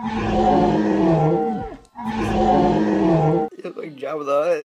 You look like Jabba the Hutt.